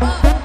Bye.